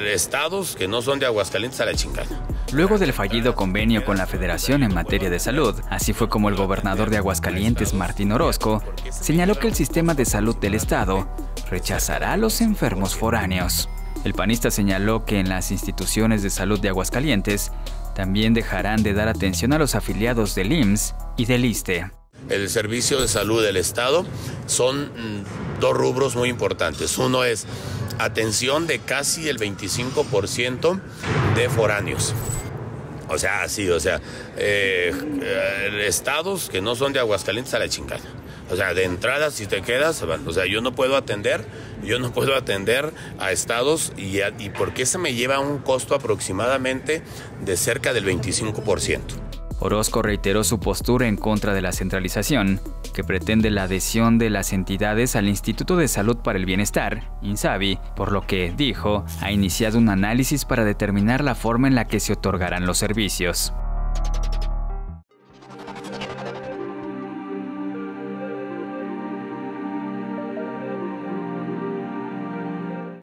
estados que no son de Aguascalientes a la chingada. Luego del fallido convenio con la Federación en materia de salud, así fue como el gobernador de Aguascalientes, Martín Orozco, señaló que el sistema de salud del Estado rechazará a los enfermos foráneos. El panista señaló que en las instituciones de salud de Aguascalientes también dejarán de dar atención a los afiliados del IMSS y del ISTE. El servicio de salud del Estado son mm, dos rubros muy importantes. Uno es atención de casi el 25% de foráneos. O sea, sí, o sea, eh, eh, estados que no son de Aguascalientes a la chingada. O sea, de entrada, si te quedas, o sea, yo no puedo atender, yo no puedo atender a estados y, y porque se me lleva un costo aproximadamente de cerca del 25%. Orozco reiteró su postura en contra de la centralización, que pretende la adhesión de las entidades al Instituto de Salud para el Bienestar, INSABI, por lo que, dijo, ha iniciado un análisis para determinar la forma en la que se otorgarán los servicios.